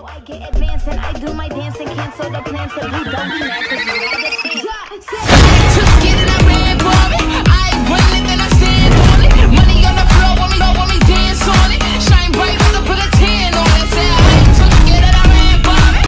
So I get advanced and I do my dance and cancel the plans so we don't be